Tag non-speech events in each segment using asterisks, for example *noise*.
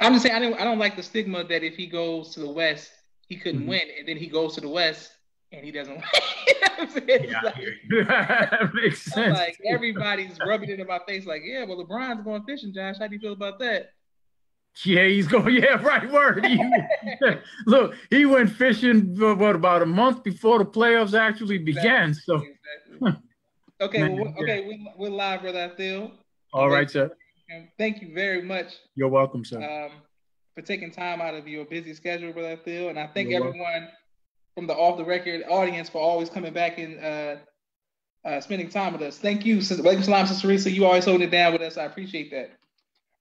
I'm just saying I don't I don't like the stigma that if he goes to the West, he couldn't mm-hmm. win, and then he goes to the West and he doesn't *laughs* win. yeah, like, *laughs* makes sense. Like everybody's rubbing it in my face, like, yeah, well, LeBron's going fishing, Josh. How do you feel about that? Yeah, he's going. Yeah, *laughs* right word. He, look, he went fishing what about a month before the playoffs actually began. Exactly, so, exactly. okay, well, okay, we, we're live, brother Phil. All right, sir. Thank you very much. You're welcome, sir. Um, for taking time out of your busy schedule, brother Phil, and I thank You're everyone welcome. from the off the record audience for always coming back and uh, uh, spending time with us. Thank you, Sister Welcome Salam, Sister Risa. You always holding it down with us. I appreciate that,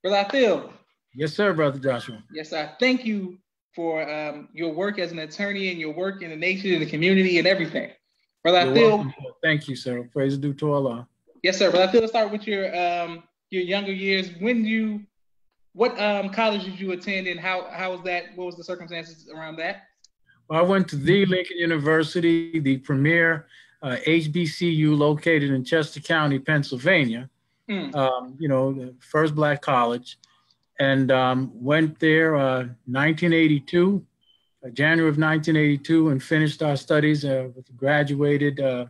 brother Phil. Yes, sir, brother Joshua. Yes, sir. Thank you for um, your work as an attorney and your work in the nation and the community and everything. Brother You're Phil. Welcome. Thank you, sir. Praise due to Allah. Yes, sir. Brother Phil, let's start with your um, your younger years. When you, what um, college did you attend, and how how was that? What was the circumstances around that? Well, I went to the Lincoln University, the premier uh, HBCU located in Chester County, Pennsylvania. Mm. Um, you know, the first black college, and um, went there uh, 1982, uh, January of 1982, and finished our studies. Uh, graduated uh,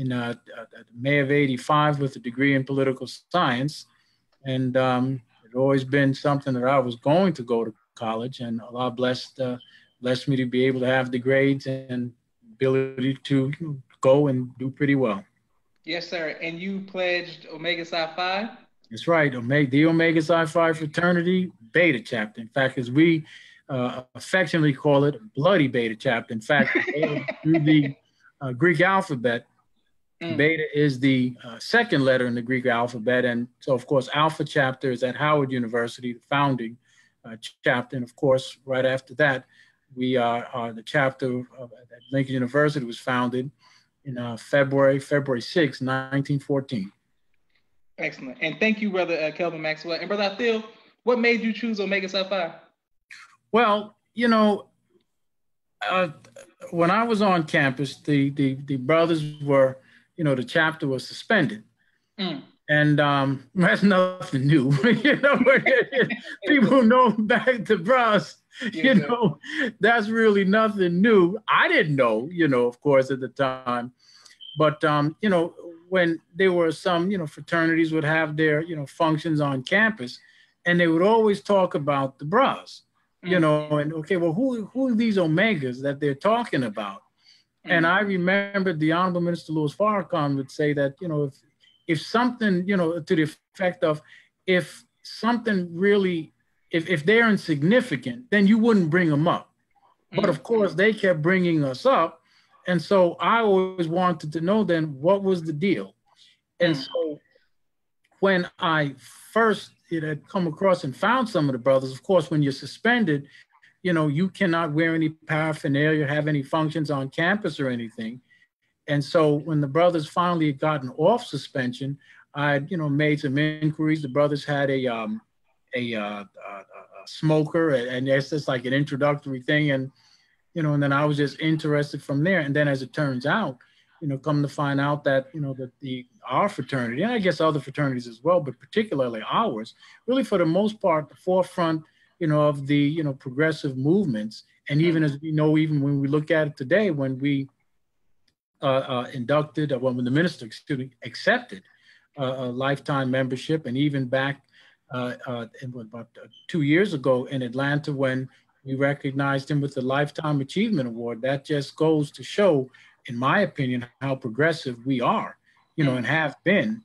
in uh, uh, May of 85 with a degree in political science. And um, it always been something that I was going to go to college, and Allah blessed, uh, blessed me to be able to have the grades and ability to go and do pretty well. Yes, sir. And you pledged Omega Psi Phi? That's right. Omega, the Omega Psi Phi fraternity beta chapter. In fact, as we uh, affectionately call it, bloody beta chapter. In fact, through the uh, Greek alphabet, Mm. Beta is the uh, second letter in the Greek alphabet. And so, of course, Alpha chapter is at Howard University, the founding uh, chapter. And of course, right after that, we are uh, the chapter of, at Lincoln University was founded in uh, February, February 6, 1914. Excellent. And thank you, Brother uh, Kelvin Maxwell. And Brother Phil, what made you choose Omega Psi Phi? Well, you know, uh, when I was on campus, the, the, the brothers were you know, the chapter was suspended. Mm. And um, *laughs* that's nothing new. *laughs* you know, people know back to Bros, you know, that's really nothing new. I didn't know, you know, of course, at the time. But, um, you know, when there were some, you know, fraternities would have their, you know, functions on campus, and they would always talk about the Bros, you mm. know, and okay, well, who, who are these Omegas that they're talking about? And mm-hmm. I remember the Honorable Minister Louis Farrakhan would say that, you know, if if something, you know, to the effect of if something really, if, if they're insignificant, then you wouldn't bring them up. But of mm-hmm. course, they kept bringing us up. And so I always wanted to know then what was the deal. And mm. so when I first it had come across and found some of the brothers, of course, when you're suspended, you know, you cannot wear any paraphernalia, have any functions on campus or anything. And so when the brothers finally had gotten off suspension, I, you know, made some inquiries. The brothers had a um, a, uh, a, a smoker, and it's just like an introductory thing. And you know, and then I was just interested from there. And then as it turns out, you know, come to find out that you know that the our fraternity, and I guess other fraternities as well, but particularly ours, really for the most part, the forefront you know, of the, you know, progressive movements. And even as we know, even when we look at it today, when we uh, uh, inducted, uh, when the minister excuse accepted uh, a lifetime membership, and even back uh, uh, in, about two years ago in Atlanta when we recognized him with the Lifetime Achievement Award, that just goes to show, in my opinion, how progressive we are, you know, and have been.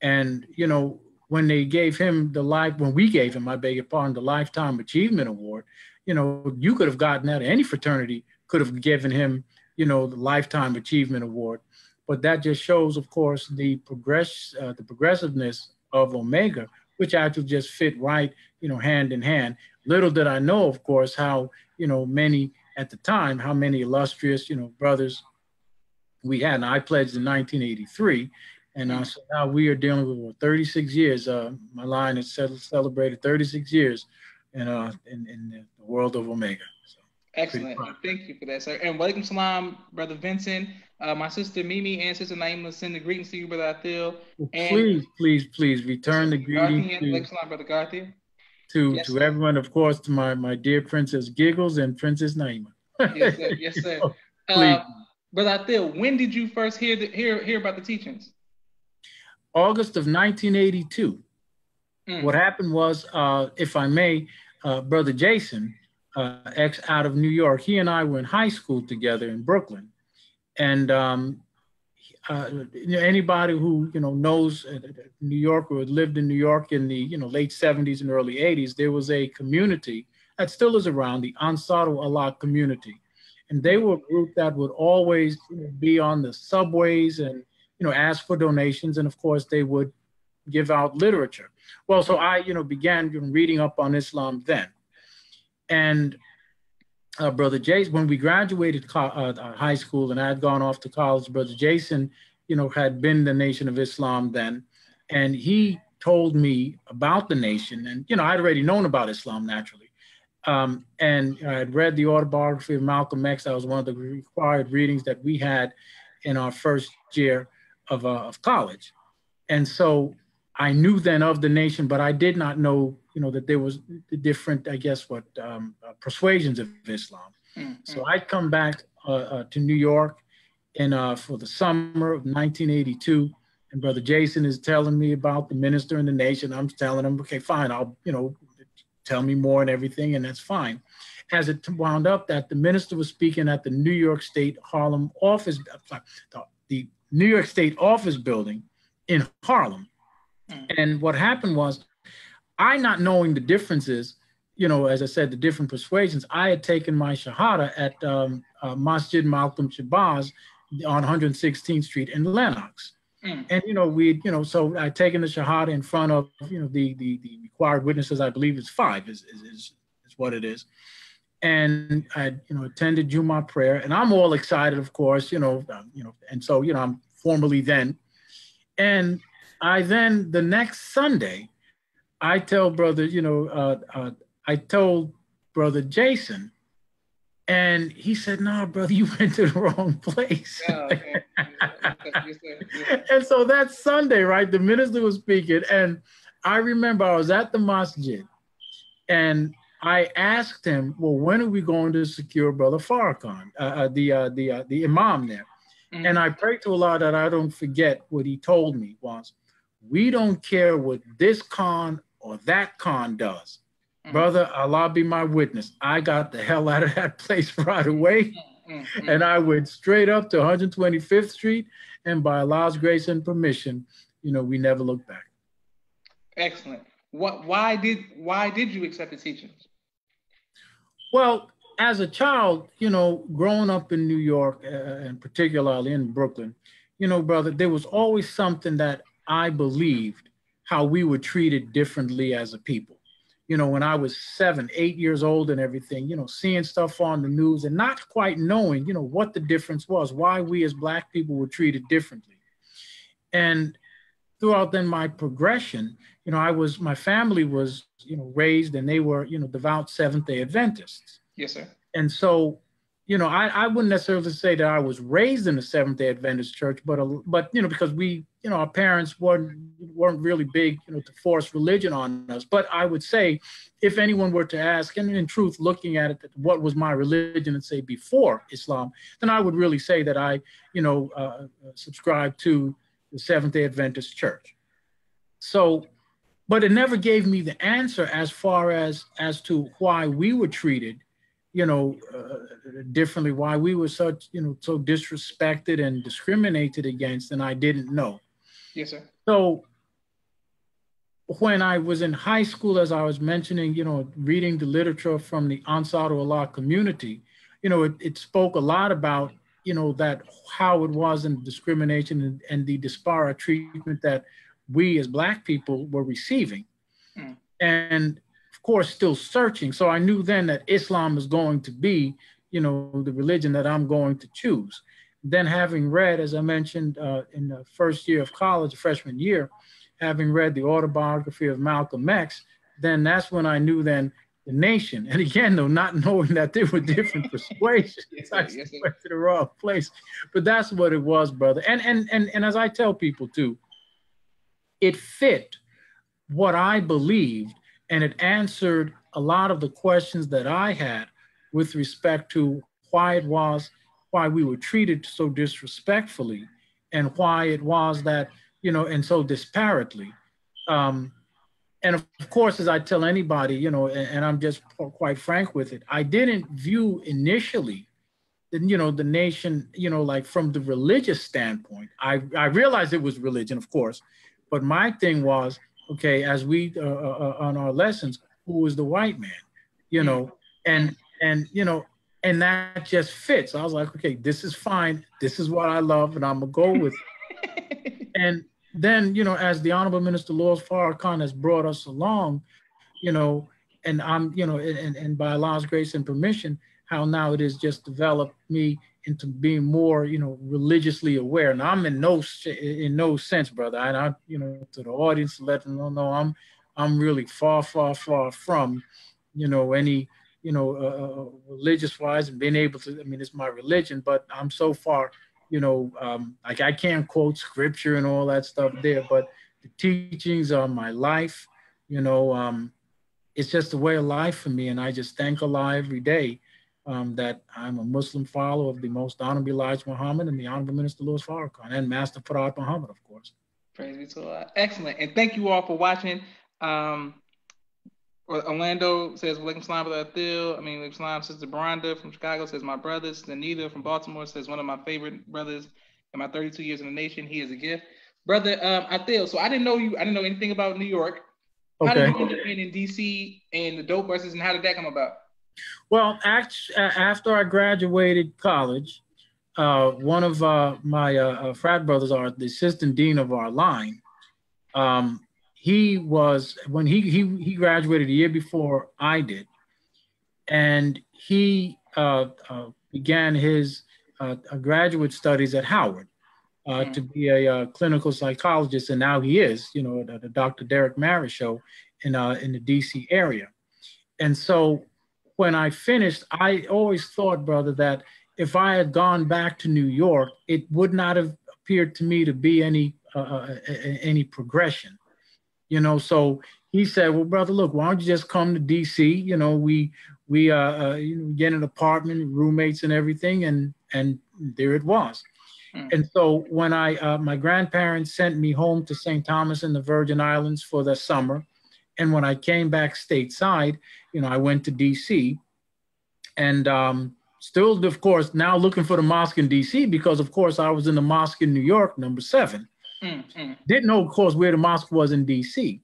And, you know, when they gave him the life, when we gave him, I beg your pardon, the Lifetime Achievement Award, you know, you could have gotten that. Any fraternity could have given him, you know, the Lifetime Achievement Award. But that just shows, of course, the progress, uh, the progressiveness of Omega, which actually just fit right, you know, hand in hand. Little did I know, of course, how you know many at the time, how many illustrious, you know, brothers we had. And I pledged in 1983, and uh, so now we are dealing with 36 years. Uh, my line has celebrated 36 years in, uh, in, in the world of Omega. So, Excellent. Thank you for that, sir. And welcome salam, Brother Vincent. Uh, my sister Mimi and sister Naima send the greetings to you, Brother Athil. Well, please, please, please return the greetings. Salam, Brother Garthia. to yes, to sir. everyone, of course, to my my dear Princess Giggles and Princess Naima. yes, sir. Yes, sir. *laughs* uh, Brother Athil, when did you first hear the, hear hear about the teachings? August of 1982. Mm. What happened was, uh, if I may, uh, Brother Jason, uh, ex out of New York, he and I were in high school together in Brooklyn, and um, uh, anybody who you know knows uh, New York or lived in New York in the you know late 70s and early 80s, there was a community that still is around, the Ansar Allah community, and they were a group that would always be on the subways and you know ask for donations, and of course they would give out literature. Well, so I you know began reading up on Islam then, and uh, brother Jason, when we graduated uh, uh, high school and I had gone off to college, brother Jason, you know, had been the Nation of Islam then, and he told me about the nation, and you know, I'd already known about Islam naturally, um, and I had read the autobiography of Malcolm X. That was one of the required readings that we had in our first year of, uh, of college, and so I knew then of the nation, but I did not know, you know, that there was the different, I guess, what um, uh, persuasions of Islam. Mm-hmm. So I come back uh, uh, to New York in uh, for the summer of 1982, and Brother Jason is telling me about the minister in the nation. I'm telling him, okay, fine, I'll, you know, tell me more and everything, and that's fine. As it wound up, that the minister was speaking at the New York State Harlem office, the New York State office building in Harlem Mm. And what happened was, I not knowing the differences, you know, as I said, the different persuasions, I had taken my Shahada at um, uh, Masjid Malcolm Shabazz on 116th Street in Lenox. Mm. And you know, we, you know, so I'd taken the Shahada in front of, you know, the the, the required witnesses. I believe is five is, is is is what it is. And I, you know, attended Juma prayer, and I'm all excited, of course, you know, uh, you know, and so you know, I'm formally then, and I then the next Sunday, I tell brother, you know, uh, uh, I told brother Jason, and he said, "No, brother, you *laughs* went to the wrong place." Oh, okay. *laughs* and so that Sunday, right, the minister was speaking, and I remember I was at the masjid, and I asked him, "Well, when are we going to secure brother Farrakhan, uh, uh the uh, the uh, the imam there?" Mm-hmm. And I prayed to Allah that I don't forget what he told me was, we don't care what this con or that con does. Mm-hmm. Brother, Allah be my witness. I got the hell out of that *laughs* place right away. Mm-hmm. And I went straight up to 125th Street. And by Allah's grace and permission, you know, we never looked back. Excellent. What why did why did you accept the teachings? Well, as a child, you know, growing up in New York uh, and particularly in Brooklyn, you know, brother, there was always something that I believed how we were treated differently as a people. You know, when I was seven, eight years old and everything, you know, seeing stuff on the news and not quite knowing, you know, what the difference was, why we as Black people were treated differently. And throughout then my progression, you know, I was, my family was, you know, raised and they were, you know, devout Seventh day Adventists. Yes, sir. And so you know, I, I wouldn't necessarily say that I was raised in a Seventh Day Adventist church, but a, but you know, because we, you know, our parents weren't weren't really big, you know, to force religion on us. But I would say, if anyone were to ask, and in truth, looking at it, what was my religion, and say before Islam, then I would really say that I, you know, uh, subscribe to the Seventh Day Adventist church. So, but it never gave me the answer as far as as to why we were treated you know, uh, differently, why we were such, you know, so disrespected and discriminated against, and I didn't know. Yes, sir. So when I was in high school, as I was mentioning, you know, reading the literature from the Ansar Allah community, you know, it, it spoke a lot about, you know, that how it was in discrimination and, and the disparate treatment that we as Black people were receiving. Mm. And of course, still searching. So I knew then that Islam is going to be, you know, the religion that I'm going to choose. Then having read, as I mentioned uh, in the first year of college, freshman year, having read the autobiography of Malcolm X, then that's when I knew then the nation. And again, though, not knowing that there were different *laughs* persuasions, I went to the wrong place. But that's what it was, brother. And and and and as I tell people too, it fit what I believed and it answered a lot of the questions that I had with respect to why it was, why we were treated so disrespectfully, and why it was that, you know, and so disparately. Um, and of course, as I tell anybody, you know, and, and I'm just quite frank with it, I didn't view initially you know the nation you know like from the religious standpoint. I i realized it was religion of course but my thing was okay as we uh, uh, uh on our lessons who was the white man you know? And and you know and that just fits. I was like okay this is fine. This is what i love and i'm gonna go with it. *laughs* And then you know as the honorable minister Louis Farrakhan has brought us along you know and i'm you know and, and by allah's grace and permission how now it has just developed me into being more, you know, religiously aware. And I'm in no in no sense, brother. And I you know, to the audience, let them know, I'm I'm really far, far, far from, you know, any, you know, uh, uh, religious wise and being able to. I mean, it's my religion, but I'm so far, you know, um, like I can't quote scripture and all that stuff there, but the teachings are my life. You know, um, it's just a way of life for me, and I just thank Allah every day um, that I'm a Muslim follower of the most honorable Elijah Muhammad and the Honorable Minister Louis Farrakhan and Master Fard Muhammad, of course. Praise be to Allah. Excellent. And thank you all for watching. Um, Orlando says, Walaikum salam, brother Athil. I mean, Walaikum salam, sister Baranda from Chicago says, my brothers. Anita from Baltimore says, one of my favorite brothers in my 32 years in the nation. He is a gift. Brother um, Athil, so I didn't know you, I didn't know anything about New York. How okay. did you end up being in DC and the Dope Busters and how did that come about? Well, after I graduated college, uh, one of uh, my uh, uh, frat brothers, our the assistant dean of our line, um, he was when he he he graduated a year before I did, and he uh, uh, began his graduate studies at Howard. Mm-hmm. To be a clinical psychologist, and now he is, you know, the, the Dr. Derek Maris show in in the D.C. area, and so when I finished, I always thought, brother, that if I had gone back to New York, it would not have appeared to me to be any uh, uh any progression, you know. So he said, "Well, brother, look, why don't you just come to D.C.? You know, we we uh, uh you know get an apartment, roommates, and everything, and and there it was." Hmm. And so when I uh, my grandparents sent me home to St. Thomas in the Virgin Islands for the summer, and when I came back stateside, you know, I went to DC and um, still, of course, now looking for the mosque in DC because, of course, I was in the mosque in New York, number 7 mm-hmm. Didn't know, of course, where the mosque was in DC.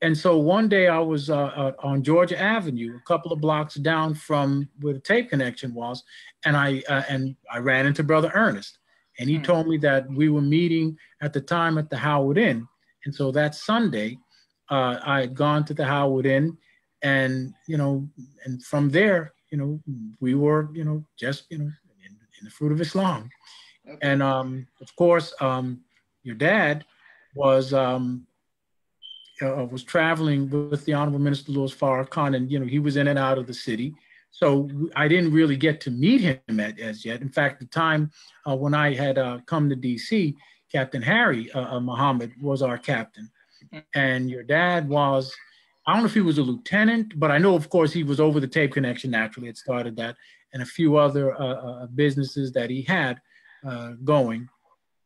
And so one day I was uh, uh, on Georgia Avenue, a couple of blocks down from where the tape connection was, and I uh, and I ran into Brother Ernest, and he mm told me that we were meeting at the time at the Howard Inn, and so that Sunday uh, I had gone to the Howard Inn, and you know, and from there, you know, we were, you know, just you know, in, in the fruit of Islam, okay. and um, of course, um, your dad was um, uh, was traveling with the Honorable Minister Louis Farrakhan, and you know, he was in and out of the city. So I didn't really get to meet him at, as yet. In fact, the time uh, when I had uh, come to DC, Captain Harry uh, uh, Muhammad was our captain and your dad was I don't know if he was a lieutenant, but I know, of course, he was over the tape connection. Naturally, it started that, and a few other uh, businesses that he had going.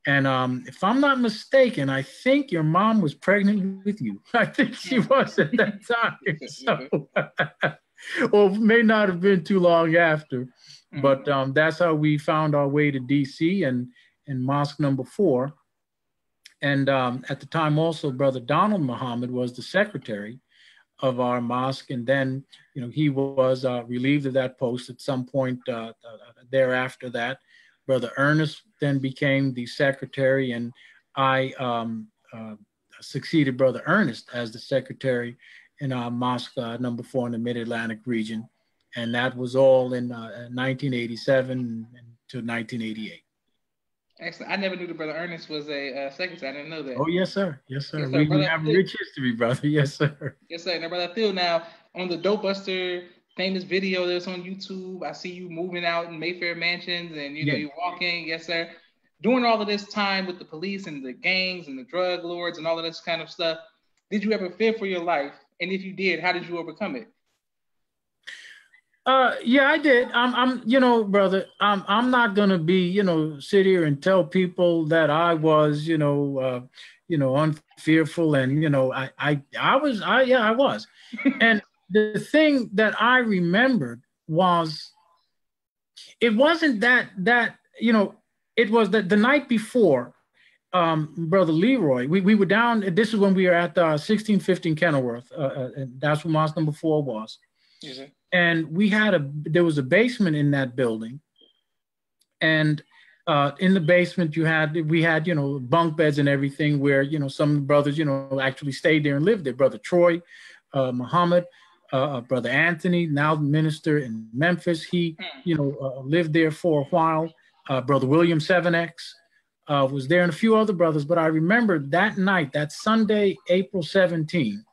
And um, if I'm not mistaken, I think your mom was pregnant with you. *laughs* I think she was at that *laughs* time. *laughs* So, or may not have been too long after. But mm-hmm. um, that's how we found our way to DC and and mosque number four. And um, at the time, also, Brother Donald Muhammad was the secretary of our mosque. And then, you know, he was uh, relieved of that post at some point uh, uh, thereafter that. Brother Ernest then became the secretary, and I um, uh, succeeded Brother Ernest as the secretary in our mosque uh, number four in the Mid Atlantic region. And that was all in 1987 uh, to 1988. Excellent. I never knew that brother Ernest was a uh, secretary. I didn't know that. Oh yes, sir. Yes, sir. Yes, sir. We, we have a rich history, brother. *laughs* Yes, sir. Yes, sir. Now, brother Phil, now on the Dope Buster famous video that's on YouTube, I see you moving out in Mayfair Mansions, and you know you're walking. Yes, sir. During all of this time with the police and the gangs and the drug lords and all of this kind of stuff, did you ever fear for your life? And if you did, how did you overcome it? Uh, yeah, I did. I'm, I'm, you know, brother, I'm, I'm not gonna be, you know, sit here and tell people that I was, you know, uh, you know, unfearful, and you know, I, I, I was, I, yeah, I was. *laughs* and the thing that I remembered was, it wasn't that that you know, it was that the night before, um, brother Leroy, we, we were down. This is when we were at uh, 1615 Kenilworth, uh, uh, and that's where mosque number four was. Yes, and we had a there was a basement in that building and uh, in the basement you had we had you know bunk beds and everything where you know some brothers you know actually stayed there and lived there brother troy uh, muhammad uh, uh brother anthony now minister in memphis he you know uh, lived there for a while uh, brother william 7x was there and a few other brothers but i remember that night that sunday april 17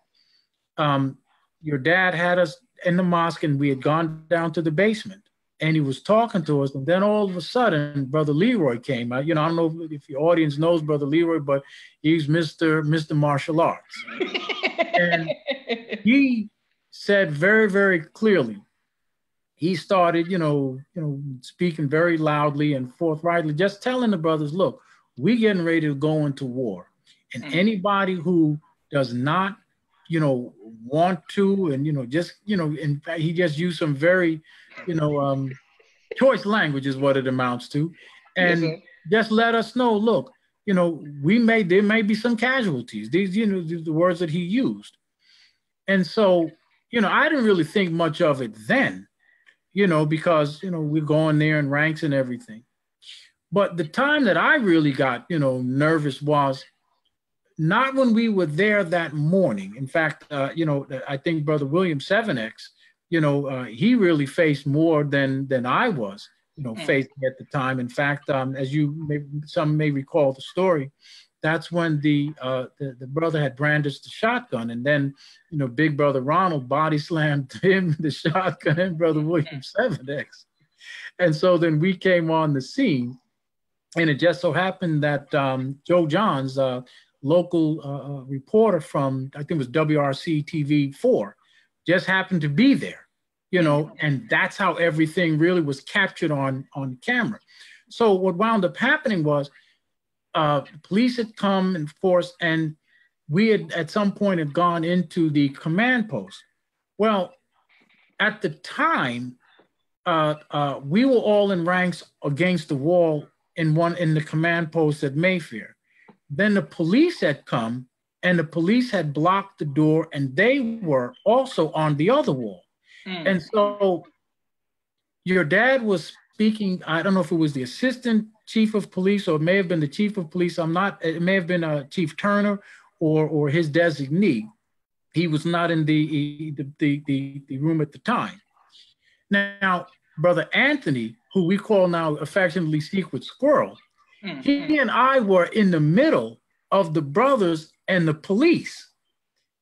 um, your dad had us in the mosque and we had gone down to the basement and he was talking to us. And then all of a sudden, Brother Leroy came out. You know, I don't know if your audience knows Brother Leroy, but he's Mr. Mr. Martial Arts. *laughs* and he said very, very clearly, he started, you know, you know, speaking very loudly and forthrightly, just telling the brothers, look, we getting ready to go into war. And mm. anybody who does not you know, want to, and you know, just you know, in fact, he just used some very, you know, um, choice language is what it amounts to, and yes, just let us know. Look, you know, we may there may be some casualties. These, you know, the words that he used, and so, you know, I didn't really think much of it then, you know, because you know we're going there in ranks and everything. But the time that I really got, you know, nervous was not when we were there that morning. In fact, uh, you know, I think Brother William 7X, you know, uh, he really faced more than than I was, you know, mm. facing at the time. In fact, um, as you may, some may recall the story, that's when the, uh, the, the brother had brandished the shotgun, and then, you know, Big Brother Ronald body *laughs* slammed him the shotgun and Brother William 7X, and so then we came on the scene, and it just so happened that um, Joe Johns, uh, local uh, uh reporter from I think it was WRC TV four, just happened to be there, you know, and that's how everything really was captured on on camera. So what wound up happening was, uh, police had come and force, and we had at some point had gone into the command post. Well, at the time, uh, uh, we were all in ranks against the wall in one in the command post at Mayfair. Then the police had come and the police had blocked the door and they were also on the other wall. Mm. And so your dad was speaking, I don't know if it was the assistant chief of police or it may have been the chief of police. I'm not, it may have been uh, Chief Turner or, or his designee. He was not in the, the, the, the, the room at the time. Now, Brother Anthony, who we call now affectionately Secret Squirrel, Mm-hmm. He and I were in the middle of the brothers and the police.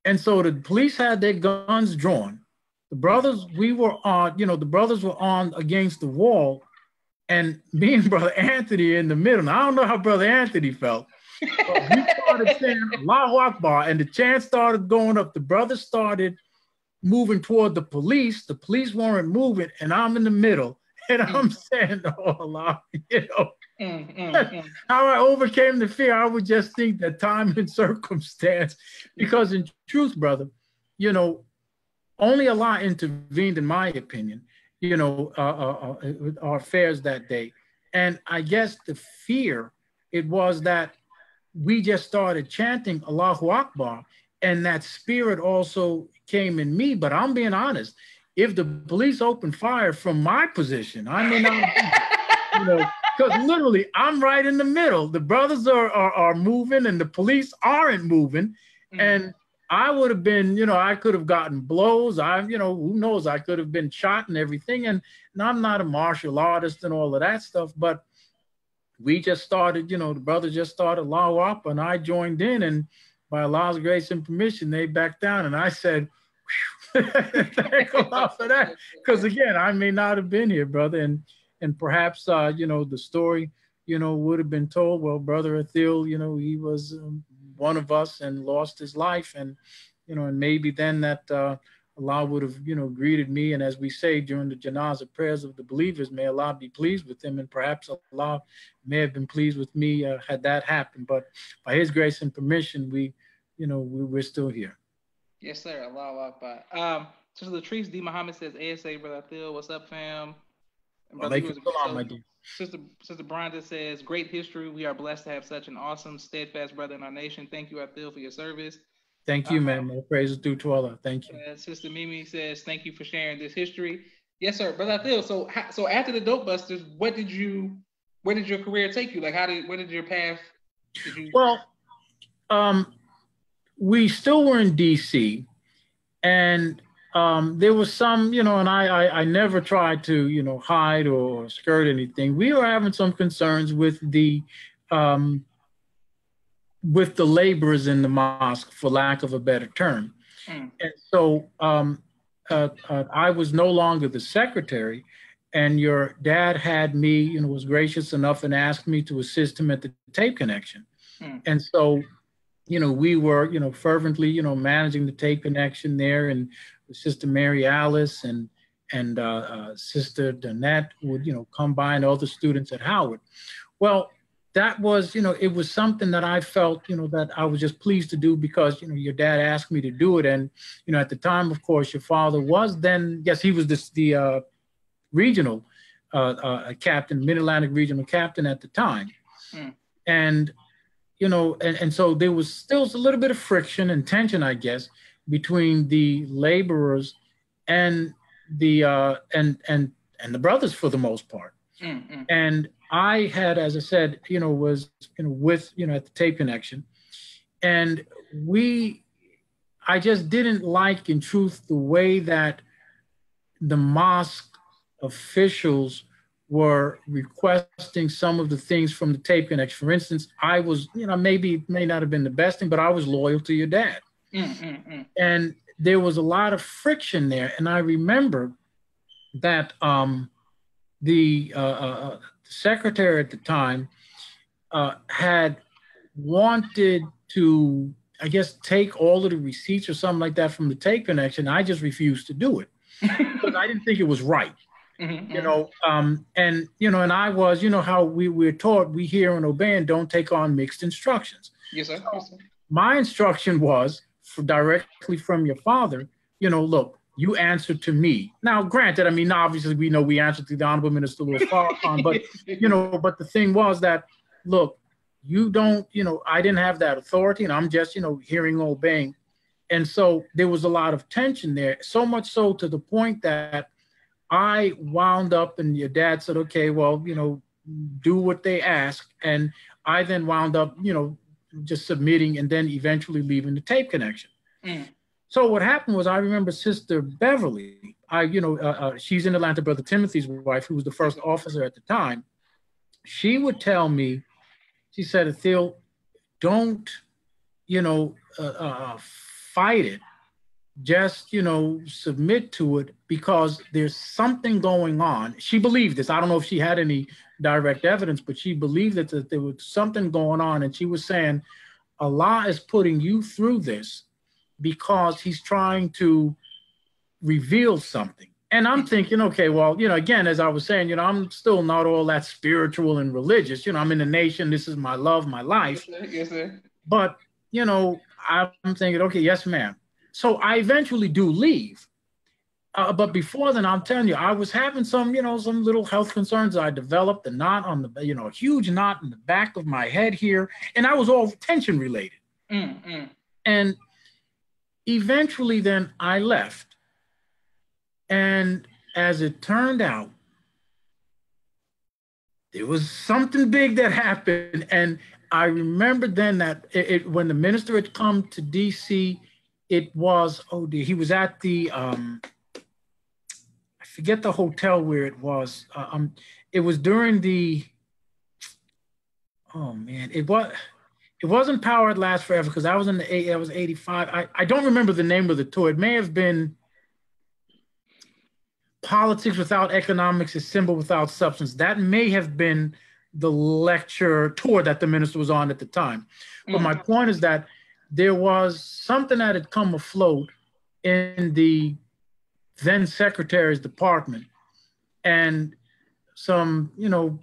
And so the police had their guns drawn. The brothers, we were on, you know, the brothers were on against the wall. And me and Brother Anthony in the middle. Now, I don't know how Brother Anthony felt. But he started saying Allahu Akbar, and the chant started going up. The brothers started moving toward the police. The police weren't moving, and I'm in the middle, and I'm mm. saying, *laughs* Oh Allah, you know. Mm, mm, *laughs* mm. How I overcame the fear, I would just think that time and *laughs* circumstance, because in truth, brother, you know, only Allah intervened, in my opinion, you know, uh, uh, uh, our affairs that day. And I guess the fear, it was that we just started chanting Allahu Akbar, and that spirit also came in me. But I'm being honest, if the police opened fire from my position, I may not, you know, because literally I'm right in the middle. The brothers are, are, are moving and the police aren't moving. Mm-hmm. And I would have been, you know, I could have gotten blows. I, you know, who knows? I could have been shot and everything. And, and I'm not a martial artist and all of that stuff, but we just started, you know, the brothers just started law up and I joined in and by Allah's grace and permission, they backed down. And I said, *laughs* thank Allah for that. *laughs* Because again, I may not have been here, brother. And and perhaps uh, you know the story you know would have been told well brother Athil you know he was um, one of us and lost his life and you know, and maybe then that uh, Allah would have, you know, greeted me. And as we say during the janazah prayers of the believers, may Allah be pleased with them. And perhaps Allah may have been pleased with me uh, had that happened. But by His grace and permission, we, you know, we, are still here. Yes, sir. Allah Akbar. Um, so the Latrice D. Muhammad says, ASA, Brother Phil, what's up, fam? Brother, well, my dear. Sister Sister Bronda says, "Great history. We are blessed to have such an awesome, steadfast brother in our nation. Thank you, Athil, for your service." Thank you, man. More praise is due to Allah. Thank you. Uh, Sister Mimi says, "Thank you for sharing this history." Yes, sir, brother Athil. So, so after the Dope Busters, what did you? Where did your career take you? Like, how did? Where did your path? Did you... Well, um, we still were in DC, and um, there was some, you know, and I, I, I never tried to, you know, hide or skirt anything. We were having some concerns with the, um, with the laborers in the mosque, for lack of a better term. Mm. And so um, uh, uh, I was no longer the secretary, and your dad had me, you know, was gracious enough and asked me to assist him at the tape connection. Mm. And so, you know, we were, you know, fervently, you know, managing the tape connection there, and Sister Mary Alice and and uh, uh, Sister Danette would you know come by and all the students at Howard. Well, that was you know it was something that I felt you know that I was just pleased to do because you know your dad asked me to do it and you know at the time of course your father was then yes he was this, the uh, regional uh, uh, captain Mid Atlantic regional captain at the time, mm. and you know and, and so there was still a little bit of friction and tension I guess between the laborers and the uh, and and and the brothers for the most part. Mm-hmm. And I had, as I said, you know, was you know with you know at the tape connection, and we, I just didn't like, in truth, the way that the mosque officials were requesting some of the things from the tape connection. For instance, I was, you know, maybe may not have been the best thing, but I was loyal to your dad. Mm-mm-mm. And there was a lot of friction there. And I remember that um, the uh, uh, uh, secretary at the time uh, had wanted to, I guess, take all of the receipts or something like that from the tape connection. I just refused to do it *laughs* because I didn't think it was right. Mm-hmm. You know, um, and you know, and I was, you know, how we we're taught we hear and obey and don't take on mixed instructions. Yes, sir. So yes, sir. My instruction was directly from your father, you know, look, you answer to me. Now, granted, I mean, obviously we know we answered to the Honorable Minister Louis *laughs* Farrakhan, but you know, but the thing was that, look, you don't, you know, I didn't have that authority, and I'm just, you know, hearing, obeying, and so there was a lot of tension there. So much so to the point that I wound up, and your dad said, okay, well, you know, do what they ask, and I then wound up, you know, just submitting and then eventually leaving the tape connection. Mm. So what happened was I remember Sister Beverly. I, you know, uh, uh, she's in Atlanta, Brother Timothy's wife, who was the first officer at the time. She would tell me, she said, Athil, don't, you know, uh, uh, fight it. Just, you know, submit to it because there's something going on. She believed this. I don't know if she had any direct evidence, but she believed that, that there was something going on. And she was saying, Allah is putting you through this because he's trying to reveal something. And I'm thinking, okay, well, you know, again, as I was saying, you know, I'm still not all that spiritual and religious. You know, I'm in the nation. This is my love, my life. Yes, sir. Yes, sir. But, you know, I'm thinking, okay, yes, ma'am. So I eventually do leave. Uh, but before then, I'm telling you, I was having some, you know, some little health concerns. I developed a knot on the, you know, a huge knot in the back of my head here, and I was all tension related. Mm, mm. And eventually, then I left. And as it turned out, there was something big that happened. And I remember then that it, it, when the minister had come to DC, it was, oh dear, he was at the, um, I forget the hotel where it was. Uh, um, it was during the. Oh man, it was. It wasn't Power at Last Forever because I was in the eight. I was eighty five. I I don't remember the name of the tour. It may have been. Politics without economics is symbol without substance. That may have been the lecture tour that the minister was on at the time. But mm-hmm. my point is that there was something that had come afloat in the then secretary's department, and some, you know,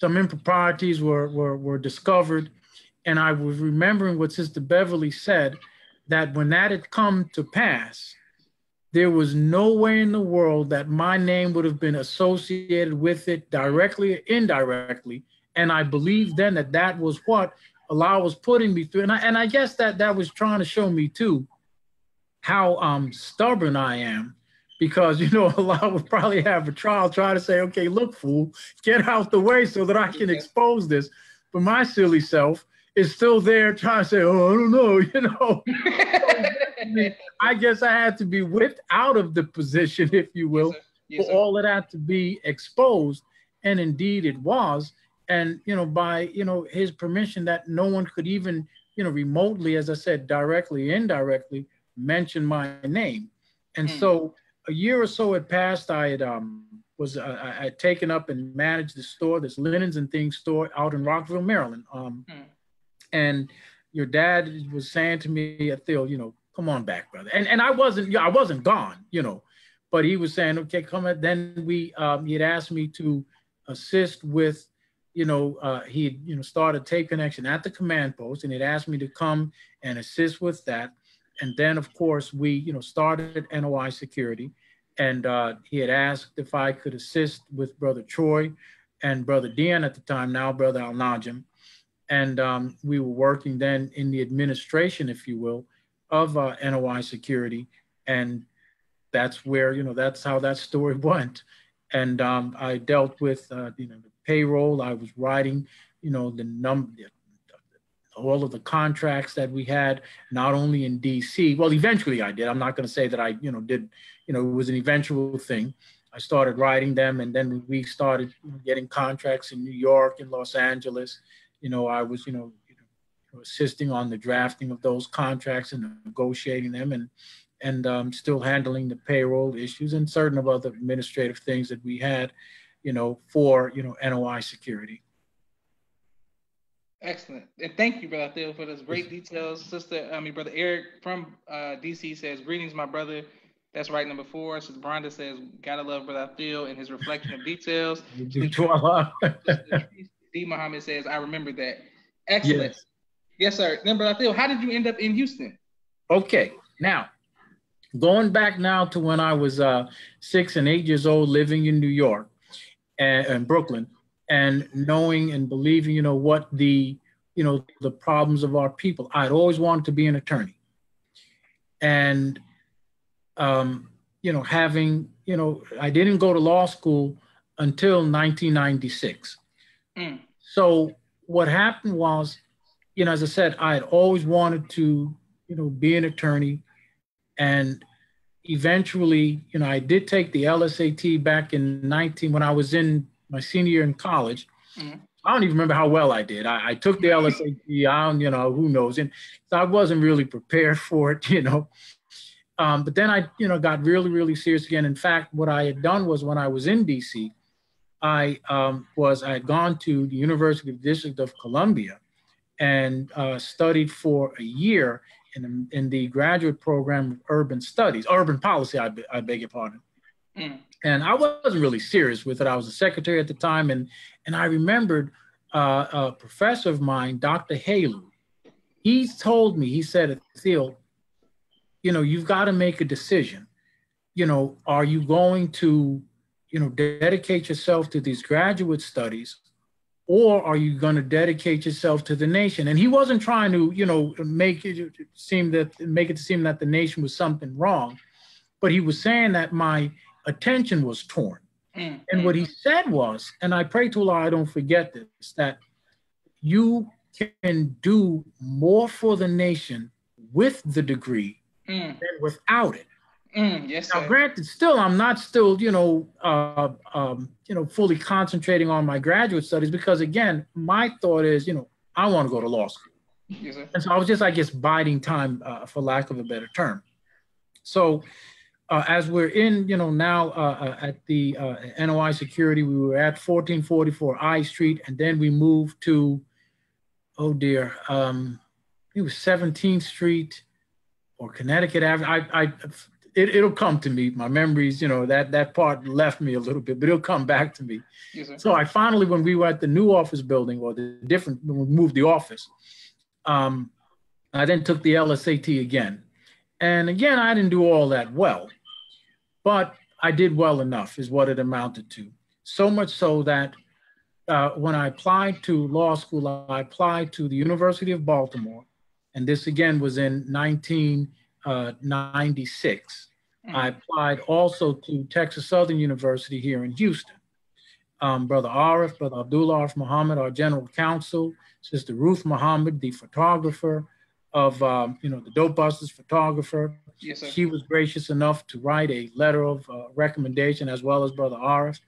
some improprieties were, were, were discovered. And I was remembering what Sister Beverly said that when that had come to pass, there was no way in the world that my name would have been associated with it directly or indirectly. And I believe then that that was what Allah was putting me through. And I, and I guess that that was trying to show me too how um, stubborn I am because *laughs* you know Allah would probably have a trial try to say, okay, look, fool, get out the way so that I can expose this. But my silly self is still there trying to say, oh, I don't know, *laughs* you know. *laughs* I guess I had to be whipped out of the position, if you will, yes, yes, for all of that to be exposed. And indeed it was. And, you know, by, you know, his permission that no one could even, you know, remotely, as I said, directly, indirectly mention my name. And mm. so a year or so had passed. I had um, was uh, I had taken up and managed the store, this linens and things store out in Rockville, Maryland. Um, mm. And your dad was saying to me, Phil, you know, come on back, brother. And and I wasn't, I wasn't gone, you know, but he was saying, okay, come on. Then we, um, he had asked me to assist with, you know, uh, he you know, started tape connection at the command post, and he'd asked me to come and assist with that. And then, of course, we, you know, started NOI security, and uh, he had asked if I could assist with Brother Troy and Brother Dan at the time, now Brother Al Najim. And um, we were working then in the administration, if you will, of uh, NOI security. And that's where, you know, that's how that story *laughs* went. And um, I dealt with, uh, you know, payroll. I was writing, you know, the number, all of the contracts that we had, not only in DC. Well, eventually I did. I'm not going to say that I, you know, did, you know, it was an eventual thing. I started writing them, and then we started getting contracts in New York and Los Angeles. You know, I was, you know, assisting on the drafting of those contracts and negotiating them, and and um, still handling the payroll issues and certain of other administrative things that we had, you know, for you know NOI security. Excellent. And thank you, Brother Theo, for those great details. Sister, I mean, Brother Eric from uh, DC says, Greetings, my brother. That's right, number four. Sister Brenda says, Gotta love Brother Theo and his reflection of details. *laughs* D. Muhammad says, I remember that. Excellent. Yes, yes sir. Then, Brother Theo, how did you end up in Houston? Okay. Now, going back now to when I was uh, six and eight years old living in New York and, and Brooklyn and knowing and believing, you know, what the, you know, the problems of our people. I'd always wanted to be an attorney. And, um, you know, having, you know, I didn't go to law school until 1996. Mm. So what happened was, you know, as I said, I had always wanted to, you know, be an attorney. And eventually, you know, I did take the LSAT back in 19 when I was in my senior year in college. Mm-hmm. I don't even remember how well I did. I, I took the LSAT. I don't, you know, who knows? And so I wasn't really prepared *laughs* for it, you know. Um, but then I, you know, got really, really serious again. In fact, what I had done was when I was in DC, I um, was I had gone to the University of District of Columbia and uh, studied for a year in, in the graduate program of urban studies, urban policy. I, I beg your pardon. Mm. And I wasn't really serious with it. I was a secretary at the time, and and I remembered uh, a professor of mine, Dr. Haley, He told me, he said, Theo, you know, you've got to make a decision. You know, are you going to, you know, dedicate yourself to these graduate studies, or are you going to dedicate yourself to the nation? And he wasn't trying to, you know, make it seem that make it seem that the nation was something wrong, but he was saying that my attention was torn. Mm-hmm. And what he said was, and I pray to Allah I don't forget this, that you can do more for the nation with the degree mm. than without it. Mm, yes. Now, sir. granted, still, I'm not still, you know, uh, um, you know, fully concentrating on my graduate studies because, again, my thought is, you know, I want to go to law school. Yes, sir. And so I was just, I guess, biding time, uh, for lack of a better term. So uh, as we're in, you know, now uh, uh at the uh, NOI security, we were at 1444 I Street, and then we moved to, oh dear, um, it was 17th Street or Connecticut Avenue. I, I, it, it'll come to me. My memories, you know, that that part left me a little bit, but it'll come back to me. Yes, so I finally, when we were at the new office building or the different, when we moved the office, um, I then took the LSAT again. And again, I didn't do all that well, but I did well enough, is what it amounted to. So much so that uh, when I applied to law school, I applied to the University of Baltimore, and this again was in 1996. Uh, mm. I applied also to Texas Southern University here in Houston. Um, Brother Arif, Brother Abdul Arif Muhammad, our general counsel, Sister Ruth Muhammad, the photographer of, um, you know, the Dope Busters photographer. Yes, she was gracious enough to write a letter of uh, recommendation as well as Brother Arif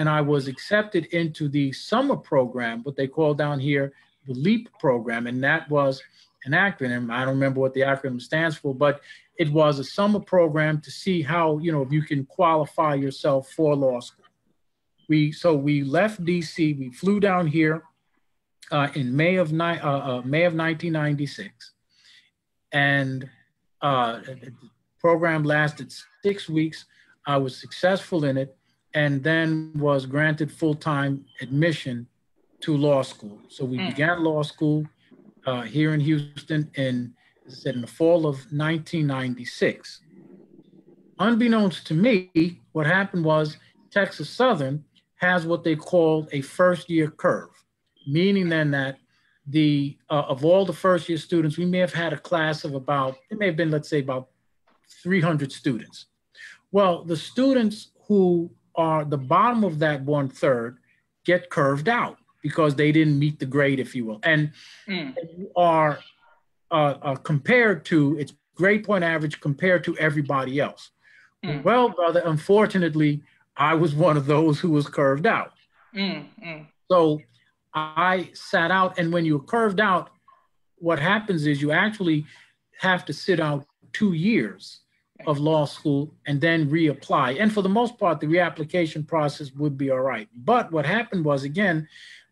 and I was accepted into the summer program, what they call down here the LEAP program, and that was an acronym. I don't remember what the acronym stands for, but it was a summer program to see how you know if you can qualify yourself for law school. We so we left DC, we flew down here uh, in May of ni- uh, uh, May of 1996, and uh, the program lasted six weeks. I was successful in it and then was granted full-time admission to law school. So we mm. began law school uh, here in Houston in, said in the fall of 1996. Unbeknownst to me, what happened was Texas Southern has what they call a first-year curve, meaning then that the uh, of all the first-year students, we may have had a class of about it may have been let's say about 300 students. Well, the students who are the bottom of that one third get curved out because they didn't meet the grade, if you will, and mm. are uh, uh, compared to its grade point average compared to everybody else. Mm. Well, brother, unfortunately, I was one of those who was curved out. Mm. So I sat out, and when you're curved out, what happens is you actually have to sit out two years of law school and then reapply. And for the most part, the reapplication process would be all right. But what happened was, again,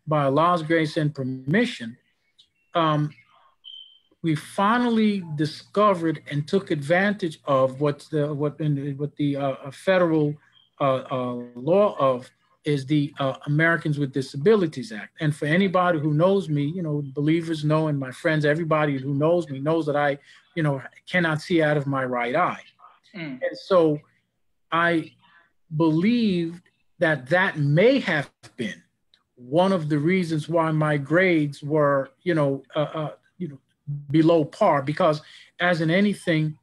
by Allah's grace and permission, um, we finally discovered and took advantage of what's the what in, what the uh, federal uh, uh, law of is the uh, Americans with Disabilities Act. And for anybody who knows me, you know, believers know, and my friends, everybody who knows me knows that I, you know, cannot see out of my right eye. Mm. And so I believed that that may have been one of the reasons why my grades were, you know, uh, uh, you know, below par. Because as in anything,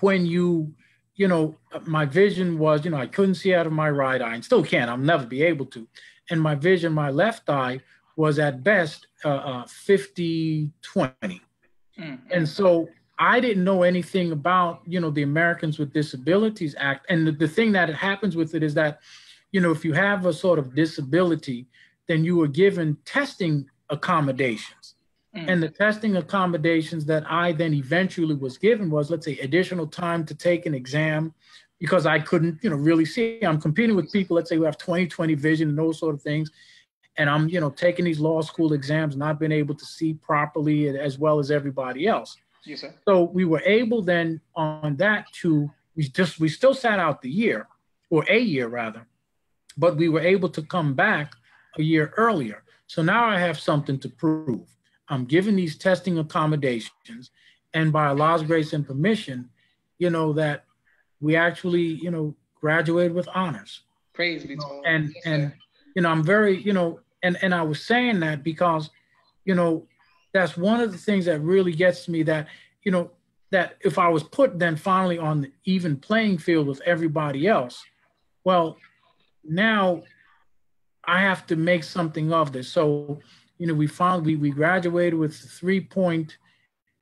when you, you know, my vision was, you know, I couldn't see out of my right eye, and still can't. I'll never be able to. And my vision, my left eye, was at best uh, uh 50 20. Mm-hmm. And so I didn't know anything about, you know, the Americans with Disabilities Act. And the, the thing that happens with it is that, you know, if you have a sort of disability, then you were given testing accommodations. Mm. And the testing accommodations that I then eventually was given was, let's say, additional time to take an exam because I couldn't, you know, really see. I'm competing with people, let's say, who have 20/20 vision and those sort of things. And I'm, you know, taking these law school exams, not being able to see properly as well as everybody else. Yes, sir. So we were able then on that to we just we still sat out the year or a year rather, but we were able to come back a year earlier. So now I have something to prove. I'm given these testing accommodations, and by Allah's grace and permission, you know that we actually you know graduated with honors. Praise be to God. And yes, and you know I'm very you know and and I was saying that because you know that's one of the things that really gets me that you know that if i was put then finally on the even playing field with everybody else well now i have to make something of this so you know we found we, we graduated with three point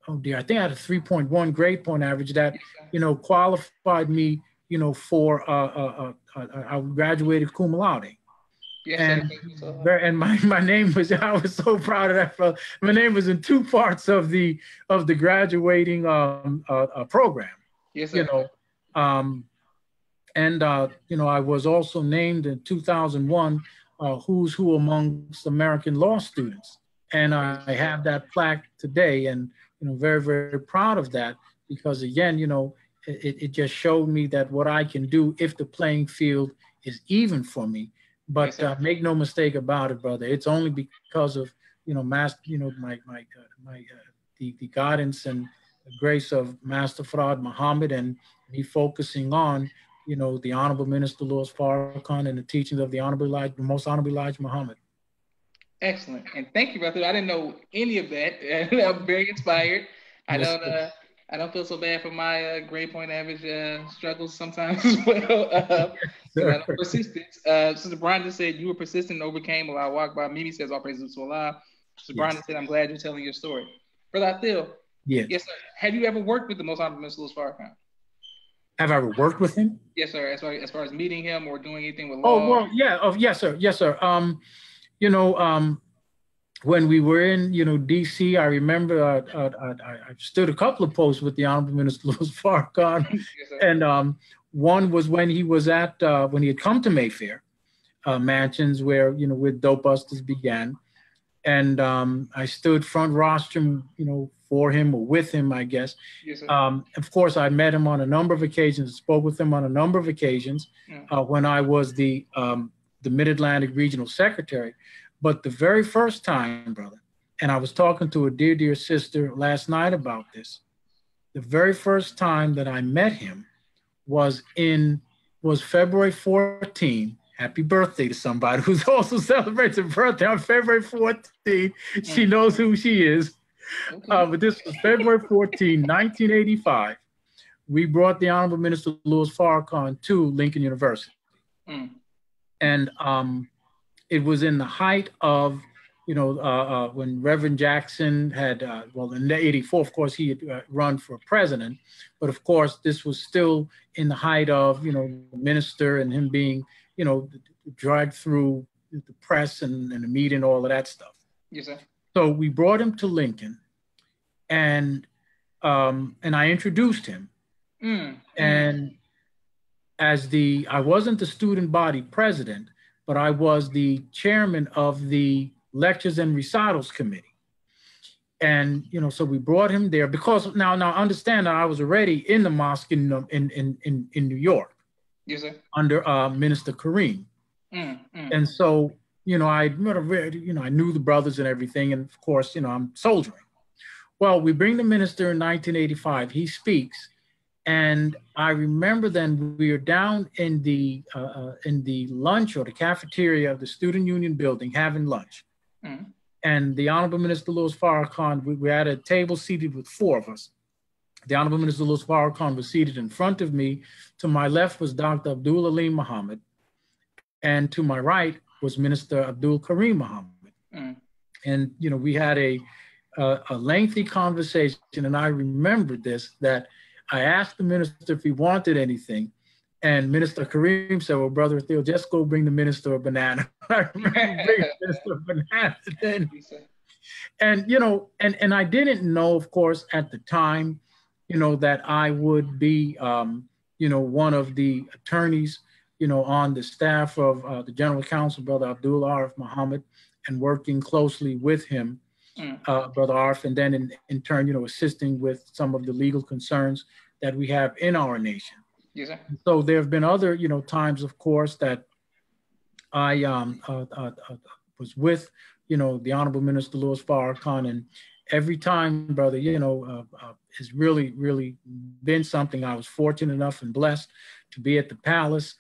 oh dear i think i had a 3.1 grade point average that you know qualified me you know for uh, uh, uh, uh i graduated cum laude and and my, my name was *laughs* I was so proud of that. My name was in two parts of the of the graduating um, uh, uh, program. Yes, sir. You know, um, and uh, you know I was also named in 2001 uh, Who's Who amongst American law students. And I have that plaque today and, you know, very, very proud of that because again, you know, it, it just showed me that what I can do if the playing field is even for me. But uh, make no mistake about it, brother. It's only because of, you know, master, you know, my, my, uh, my, uh, the, the guidance and the grace of Master Fard Muhammad and me focusing on, you know, the Honorable Minister Louis Farrakhan and the teachings of the Honorable Elijah, the Most Honorable Elijah Muhammad. Excellent. And thank you, brother. I didn't know any of that. *laughs* I'm very inspired. I don't uh, I don't feel so bad for my uh, grade point average uh, struggles sometimes *laughs* as well. Uh, persistence. Uh, Sister Brian just said you were persistent and overcame while I walked by. Mimi says all praises to Allah. Sister yes. Said I'm glad you're telling your story. Brother Athil. Yes. Yes, sir. Have you ever worked with the Most Honorable Mr. Louis Farrakhan? Have I ever worked with him? Yes, sir. As far as, far as meeting him or doing anything with law. Oh well, yeah. Oh yes, sir. Yes, sir. Um, you know, um, when we were in, you know, D.C., I remember uh, uh, uh, I, I, stood a couple of posts with the Honorable Minister *laughs* Louis Farrakhan, yes, and um, one was when he was at uh, when he had come to Mayfair uh, Mansions, where you know with Dope Busters began, and um, I stood front rostrum, you know, for him or with him, I guess. Yes, um, of course, I met him on a number of occasions, spoke with him on a number of occasions yeah. uh, when I was the um, the Mid Atlantic Regional Secretary. But the very first time, brother, and I was talking to a dear, dear sister last night about this. The very first time that I met him was in was February 14. Happy birthday to somebody *laughs* who's also celebrates a birthday on February 14. She knows who she is. Uh, but this was February 14, 1985. We brought the Honorable Minister Louis Farrakhan to Lincoln University. Mm. And um, it was in the height of, you know, uh, uh, when Reverend Jackson had, uh, well, in 84, of course, he had uh, run for president. But of course, this was still in the height of, you know, the minister and him being, you know, dragged through the press and, and the media and all of that stuff. Yes, sir. So we brought him to Lincoln and um, and I introduced him. Mm. And as the I wasn't the student body president, but I was the chairman of the lectures and recitals committee. And you know, so we brought him there because now, now understand that I was already in the mosque in in in in, New York. Yes, sir. Under uh, Minister Kareem. Mm, mm. And so, you know, I you know I knew the brothers and everything, and of course, you know, I'm soldiering. Well, we bring the minister in 1985. He speaks, and I remember then we were down in the uh, uh, in the lunch or the cafeteria of the Student Union building having lunch. Mm. And the Honorable Minister Louis Farrakhan, we were at a table seated with four of us. The Honorable Minister Louis Farrakhan was seated in front of me. To my left was Dr. Abdul Alim Muhammad. And to my right was Minister Abdul Kareem Muhammad. Mm. And, you know, we had a, a, a lengthy conversation. And I remembered this, that I asked the minister if he wanted anything. And Minister Kareem said, Well, Brother Theo, just go bring the minister a banana. *laughs* I remember bringing minister a banana then. And you know, and, and I didn't know, of course, at the time, you know, that I would be um, you know, one of the attorneys, you know, on the staff of uh, the General Counsel, Brother Abdul Arif Muhammad, and working closely with him mm. uh, Brother Arif, and then in, in turn, you know, assisting with some of the legal concerns that we have in our nation. Yes, sir. So there have been other, you know, times, of course, that I um, uh, uh, uh, was with, you know, the Honorable Minister Louis Farrakhan, and every time, brother, you know, uh, uh, has really, really been something. I was fortunate enough and blessed to be at the palace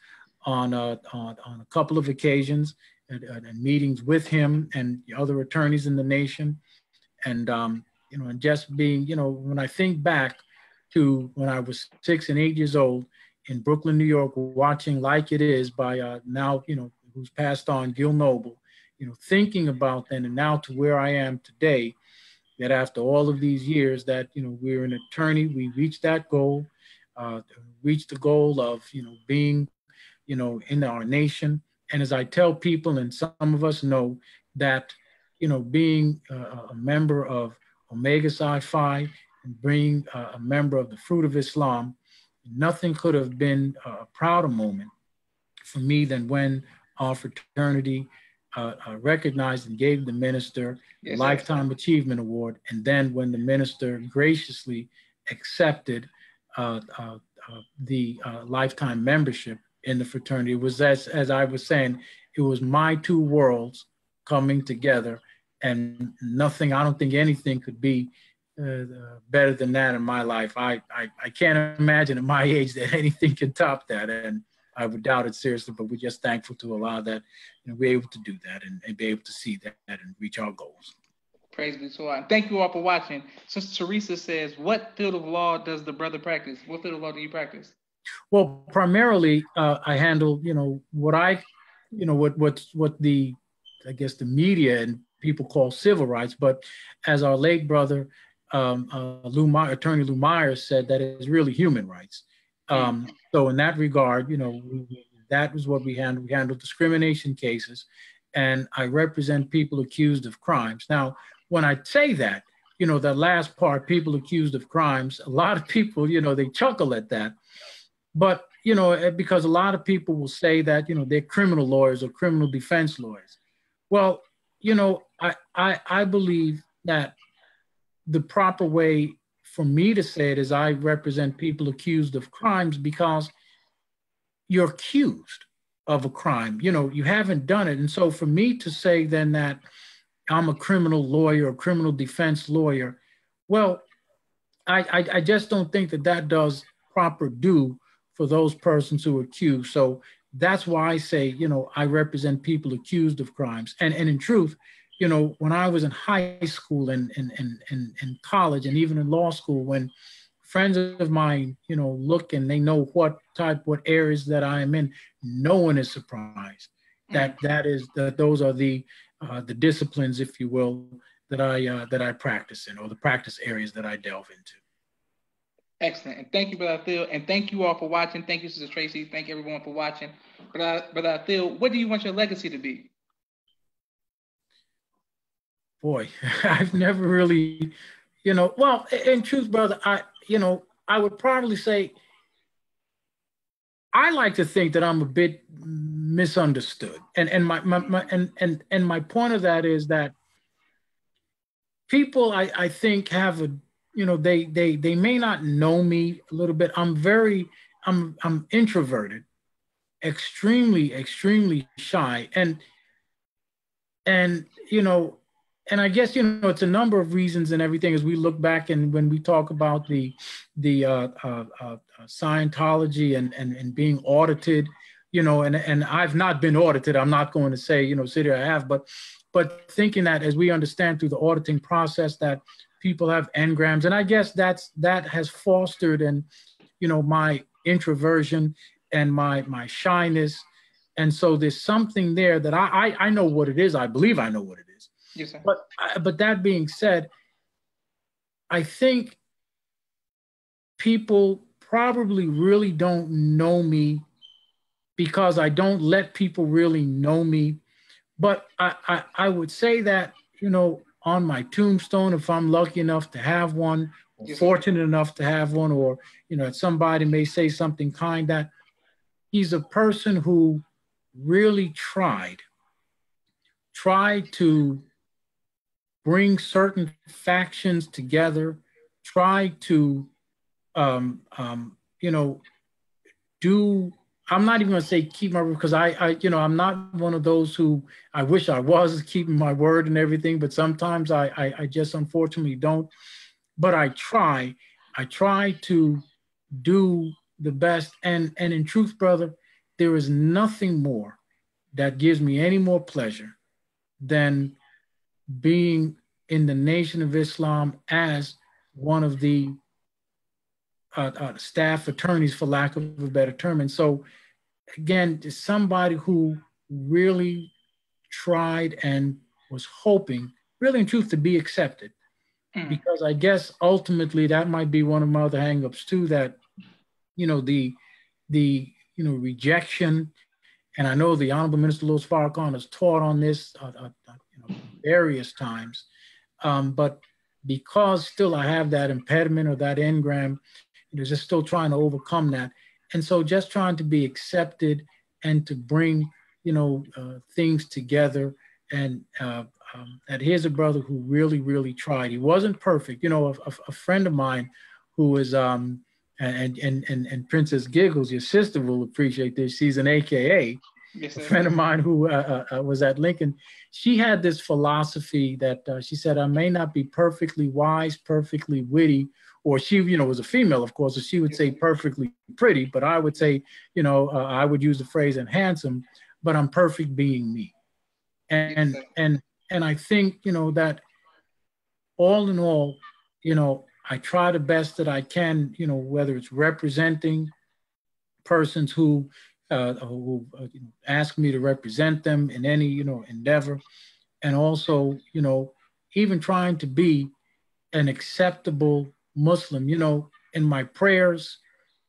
on uh, on, on a couple of occasions and, and, meetings with him and the other attorneys in the nation. And um, you know, and just being, you know, when I think back to when I was six and eight years old in Brooklyn, New York, watching Like It Is by uh, now, you know, who's passed on, Gil Noble, you know, thinking about then and now to where I am today, that after all of these years, that you know, we're an attorney, we reached that goal, uh, reached the goal of you know being, you know, in our nation. And as I tell people, and some of us know that you know, being a, a member of Omega Psi Phi and being a, a member of the Fruit of Islam, nothing could have been a prouder moment for me than when our fraternity uh, uh, recognized and gave the minister yes, a Lifetime Achievement Award. And then when the minister graciously accepted uh, uh, uh the uh, lifetime membership in the fraternity, it was as, as I was saying, it was my two worlds coming together. And nothing, I don't think anything could be uh, better than that in my life. I, I, I can't imagine at my *laughs* age that anything can top that. And I would doubt it seriously, but we're just thankful to allow that, know, we're able to do that and, and be able to see that and reach our goals. Praise be to God. Thank you all for watching. Sister Teresa says, what field of law does the brother practice? What field of law do you practice? Well, primarily, uh, I handle, you know, what I, you know, what what what the, I guess the media and people call civil rights, but as our late brother, um, uh, Lou Meyer, Attorney Lou Myers said, that is really human rights. Um, so in that regard, you know, we, that was what we handle. We handle discrimination cases, and I represent people accused of crimes. Now, when I say that, you know, the last part, people accused of crimes, a lot of people, you know, they chuckle at that. But, you know, eh, because a lot of people will say that, you know, they're criminal lawyers or criminal defense lawyers. Well, you know, I, I, I believe that the proper way for me to say it is I represent people accused of crimes because you're accused of a crime. You know, you haven't done it. And so for me to say then that I'm a criminal lawyer, a criminal defense lawyer, well, I, I, I just don't think that that does proper due for those persons who are accused. So that's why I say, you know, I represent people accused of crimes. And, and in truth, you know, when I was in high school and, and, and, and, and college and even in law school, when friends of mine, you know, look and they know what type, what areas that I am in, no one is surprised that mm. that is that those are the uh, the disciplines, if you will, that I uh, that I practice in, or the practice areas that I delve into. Excellent, and thank you, Brother Phil, and thank you all for watching. Thank you, Sister Tracy. Thank everyone for watching. Brother, Brother Phil, what do you want your legacy to be? boy, *laughs* I've never really, you know, well, in truth, brother, I, you know, I would probably say I like to think that I'm a bit misunderstood. And and my, my, my and and and my point of that is that people I, I think have a you know they they they may not know me a little bit. I'm very I'm I'm introverted, extremely, extremely shy. And and you know, and I guess you know it's a number of reasons and everything as we look back and when we talk about the the uh, uh, uh, Scientology and, and and being audited, you know, and and I've not been audited. I'm not going to say you know sit here I have, but but thinking that as we understand through the auditing process that people have engrams, and I guess that's that has fostered and you know my introversion and my my shyness, and so there's something there that I I, I know what it is. I believe I know what it is Yes, sir. But uh, but that being said, I think people probably really don't know me because I don't let people really know me. But I, I, I would say that, you know, on my tombstone, if I'm lucky enough to have one, or fortunate enough to have one, or, you know, somebody may say something kind that he's a person who really tried, tried to bring certain factions together, try to, um, um, you know, do. I'm not even going to say keep my because I, I, you know, I'm not one of those who I wish I was keeping my word and everything, but sometimes I, I, I just unfortunately don't. But I try. I try to do the best. And and in truth, brother, there is nothing more that gives me any more pleasure than being in the Nation of Islam as one of the uh, uh, staff attorneys, for lack of a better term. And so, again, somebody who really tried and was hoping, really in truth, to be accepted. Mm. Because I guess ultimately that might be one of my other hangups too. That you know the the you know rejection, and I know the Honorable Minister Louis Farrakhan has taught on this uh, uh, uh you know, various times um, but because still I have that impediment or that engram, you know, just still trying to overcome that. And so just trying to be accepted and to bring, you know, uh, things together and uh, um, that here's a brother who really, really tried. He wasn't perfect. You know, a, a, a friend of mine who was, um, and, and, and, and Princess Giggles, your sister will appreciate this. She's an AKA. Yes, a friend of mine who uh, uh, uh, was at Lincoln, she had this philosophy that uh, she said, I may not be perfectly wise, perfectly witty, or she, you know, was a female, of course, she would say perfectly pretty, but I would say, you know, uh, I would use the phrase and handsome, but I'm perfect being me. And, and, and I think, you know, that all in all, you know, I try the best that I can, you know, whether it's representing persons who, uh, who uh, ask me to represent them in any, you know, endeavor, and also, you know, even trying to be an acceptable Muslim, you know, in my prayers,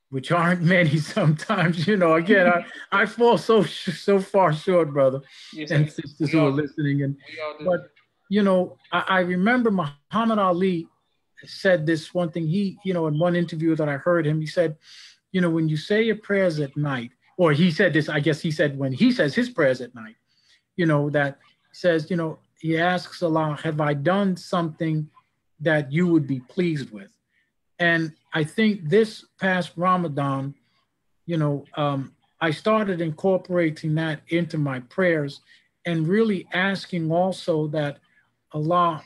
which aren't *laughs* many sometimes, you know, again, I, I fall so so far short, brother, yes, and sisters who are listening. And but you know, I, I remember Muhammad Ali said this one thing. He, you know, in one interview that I heard him, he said, you know, when you say your prayers at night, or he said this, I guess he said when he says his prayers at night, you know, that says, you know, he asks Allah, have I done something that you would be pleased with? And I think this past Ramadan, you know, um, I started incorporating that into my prayers and really asking also that Allah,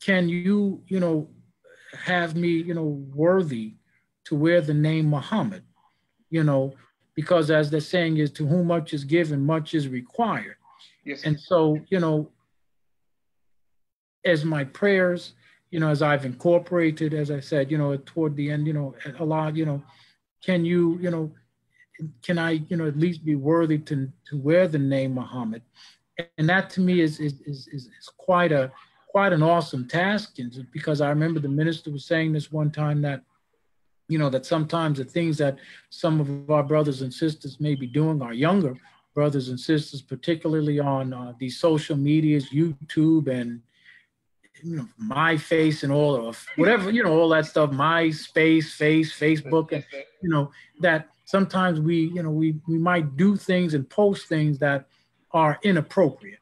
can you, you know, have me, you know, worthy to wear the name Muhammad, you know, because as the saying is, to whom much is given, much is required. Yes. And so, you know, as my prayers, you know, as I've incorporated, as I said, you know, toward the end, you know, a lot, you know, can you, you know, can I, you know, at least be worthy to to wear the name Muhammad? And that to me is is is, is quite a quite an awesome task, and because I remember the minister was saying this one time that, you know, that sometimes the things that some of our brothers and sisters may be doing, our younger brothers and sisters, particularly on uh, these social medias, YouTube and you know, my face and all of whatever, you know, all that stuff, my space, face, Facebook, and you know, that sometimes we, you know, we we might do things and post things that are inappropriate.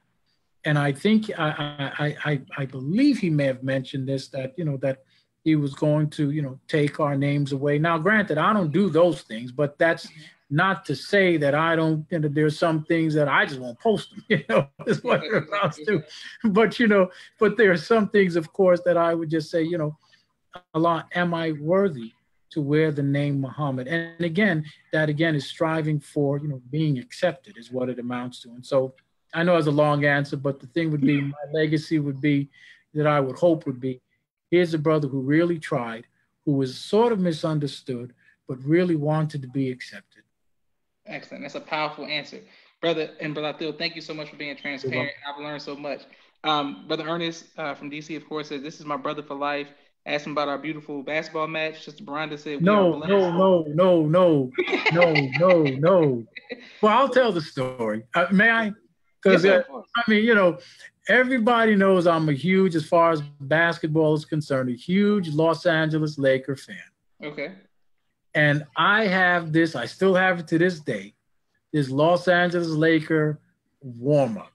And I think I I I, I believe he may have mentioned this that you know that he was going to you know take our names away. Now, granted, I don't do those things, but that's not to say that I don't, you know, there's some things that I just won't post them, *laughs* you know, is what it *laughs* amounts to. But, you know, but there are some things, of course, that I would just say, you know, Allah, am I worthy to wear the name Muhammad? And again, that again is striving for, you know, being accepted is what it amounts to. And so I know it's a long answer, but the thing would be, my legacy would be that I would hope would be, here's a brother who really tried, who was sort of misunderstood, but really wanted to be accepted Excellent. That's a powerful answer. Brother and Brother Phil, thank you so much for being transparent. I've learned so much. Um, brother Ernest uh, from DC, of course, says, This is my brother for life. Ask him about our beautiful basketball match. Sister Branda said, No, no, no, no, no, no, no, no. Well, I'll tell the story. Uh, may I? *laughs* Because, yes, uh, I mean, you know, everybody knows I'm a huge, as far as basketball is concerned, a huge Los Angeles Laker fan. Okay. And I have this, I still have it to this day, this Los Angeles Laker warm up.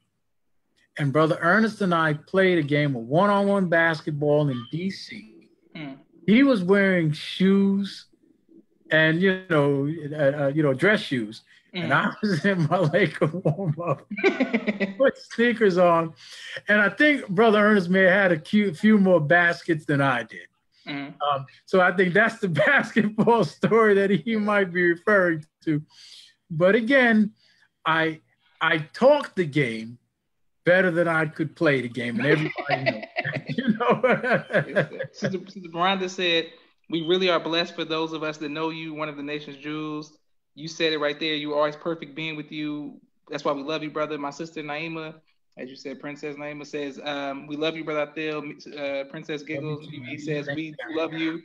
And Brother Ernest and I played a game of one on one basketball in DC. Mm. He was wearing shoes and, you know, uh, uh, you know, dress shoes. Mm. And I *laughs* was in my Laker warm up *laughs* with sneakers on. And I think Brother Ernest may have had a few more baskets than I did. Mm-hmm. Um, so I think that's the *laughs* basketball story that he might be referring to. But again, I I talked the game better than I could play the game, and everybody knows. *laughs* you know. *laughs* Sister, Sister Miranda said, "We really are blessed for those of us that know you, one of the nation's jewels." You said it right there. You are always perfect being with you. That's why we love you, brother. My sister Naima as you said, Princess Naima says, um, "We love you, brother Phil." Uh, Princess giggles. He says, "We love you."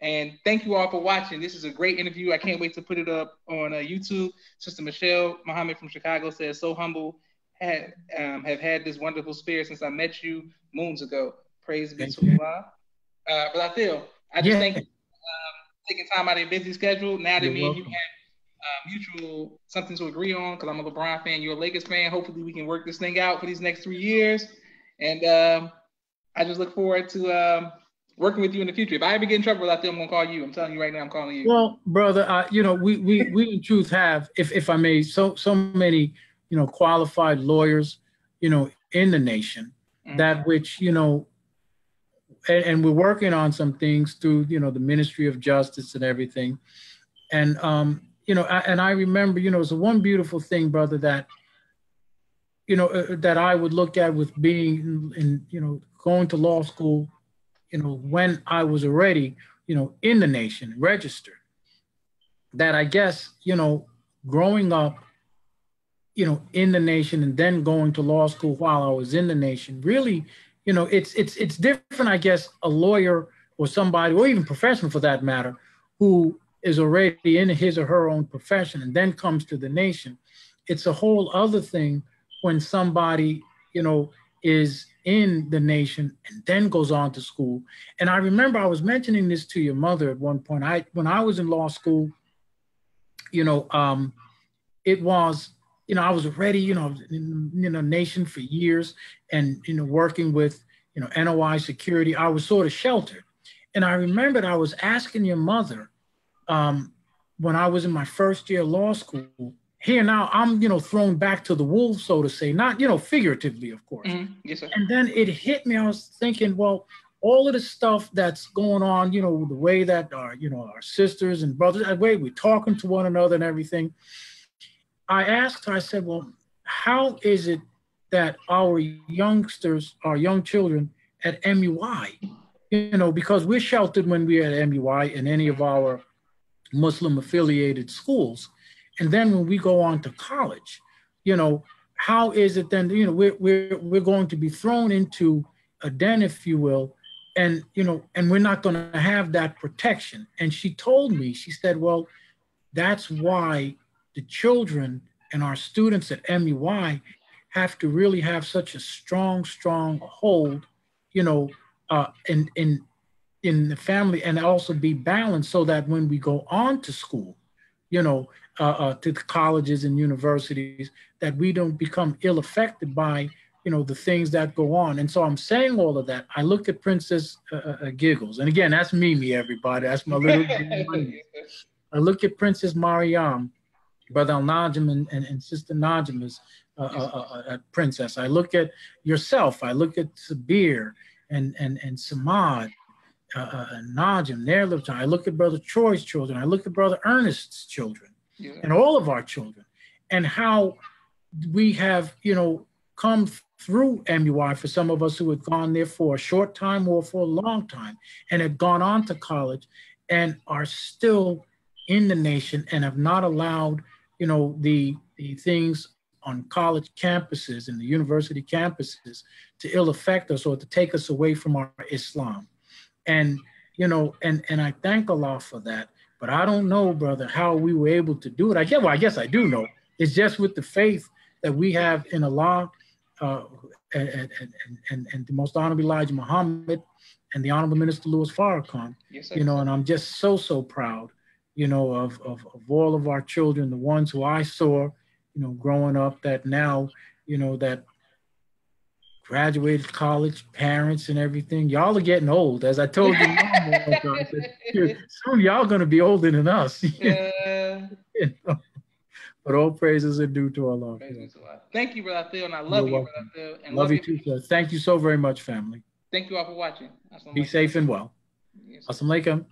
And thank you all for watching. This is a great interview. I can't wait to put it up on uh, YouTube. Sister Michelle Muhammad from Chicago says, "So humble, had um, have had this wonderful spirit since I met you moons ago. Praise be to Allah." Uh, I feel I just yeah. thank you um, taking time out of your busy schedule. Now that You're me welcome. and you have uh, mutual something to agree on because I'm a LeBron fan, you're a Lakers fan. Hopefully, we can work this thing out for these next three years. And um, I just look forward to um, working with you in the future. If I ever get in trouble out there, I'm gonna call you. I'm telling you right now, I'm calling you. Well, brother, uh, you know, we we we in truth have, if if I may, so so many, you know, qualified lawyers, you know, in the nation, mm-hmm. that which you know and, and, we're working on some things through you know the ministry of justice and everything and um you know I, and i remember you know it's one beautiful thing brother that you know uh, that i would look at with being in, in, you know going to law school you know when i was already you know in the nation registered. That i guess you know growing up you know in the nation and then going to law school while i was in the nation really you know, it's it's it's different, I guess, a lawyer or somebody, or even professional for that matter, who is already in his or her own profession and then comes to the nation. It's a whole other thing when somebody, you know, is in the nation and then goes on to school. And I remember I was mentioning this to your mother at one point. I when I was in law school, you know, um, it was you know, I was already, you know, in you nation for years and, you know, working with, you know, NOI security. I was sort of sheltered. And I remembered I was asking your mother um, when I was in my first year of law school. Here now, I'm, you know, thrown back to the wolves, so to say, not, you know, figuratively, of course. Mm-hmm. Yes. And then it hit me. I was thinking, well, all of the stuff that's going on, you know, the way that our, you know, our sisters and brothers, the way we're talking to one another and everything I asked her, I said, well, how is it that our youngsters, our young children at MUI, you know, because we're sheltered when we're at MUI in any of our Muslim affiliated schools. And then when we go on to college, you know, how is it then, you know, we're, we're, we're going to be thrown into a den, if you will, and, you know, and we're not going to have that protection. And she told me, she said, well, that's why the children and our students at MUI have to really have such a strong, strong hold, you know, uh, in in in the family, and also be balanced so that when we go on to school, you know, uh, uh, to the colleges and universities, that we don't become ill affected by you know the things that go on. And so I'm saying all of that. I look at Princess uh, uh, uh Giggles, and again, that's Mimi, everybody. That's my little. *laughs* I look at Princess Mariam Brother Al Najim and, and, and Sister Najim is a, princess. I look at yourself. I look at Sabir and and and Samad, uh, uh, Najim, their little I look at Brother Troy's children. I look at Brother Ernest's children, yeah. and all of our children, and how we have you know come through MUI for some of us who had gone there for a short time or for a long time and had gone on to college and are still in the nation and have not allowed you know, the, the things on college campuses and the university campuses to ill affect us or to take us away from our Islam. And, you know, and, and I thank Allah for that. But I don't know, brother, how we were able to do it. I guess, well, I guess I do know. It's just with the faith that we have in Allah uh, and, and, and, and, the most honorable Elijah Muhammad and the honorable minister Louis Farrakhan, yes, you know, and I'm just so, so proud you know, of, of, of all of our children, the ones who I saw, you know, growing up that now, you know, that graduated college, parents and everything. Y'all are getting old. As I told you, said, *laughs* soon y'all gonna be older than us. *laughs* Yeah. you know? But all praises are due to Allah. Thank you, Brother Phil, and I love You're you, welcome. Brother Phil. And love, love you too, sir. Thank you so very much, family. Thank you all for watching. Be safe and well. Yes, Assalamu alaikum.